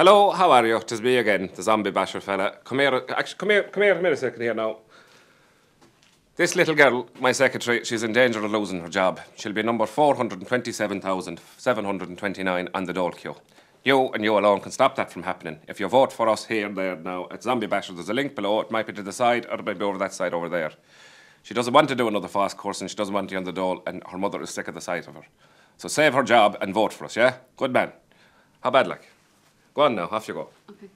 Hello, how are you? It's me again, the zombie basher fella. Come here, actually, come here, come here, come here a second here now. This little girl, my secretary, she's in danger of losing her job. She'll be number 427,729 on the dole queue. You and you alone can stop that from happening. If you vote for us here, and there, now, at Zombie Basher, there's a link below. It might be to the side, or it might be over that side over there. She doesn't want to do another FÁS course, and she doesn't want to on the dole, and her mother is sick of the sight of her. So save her job and vote for us, yeah? Good man. How bad, like? Go on now, off you go. Okay.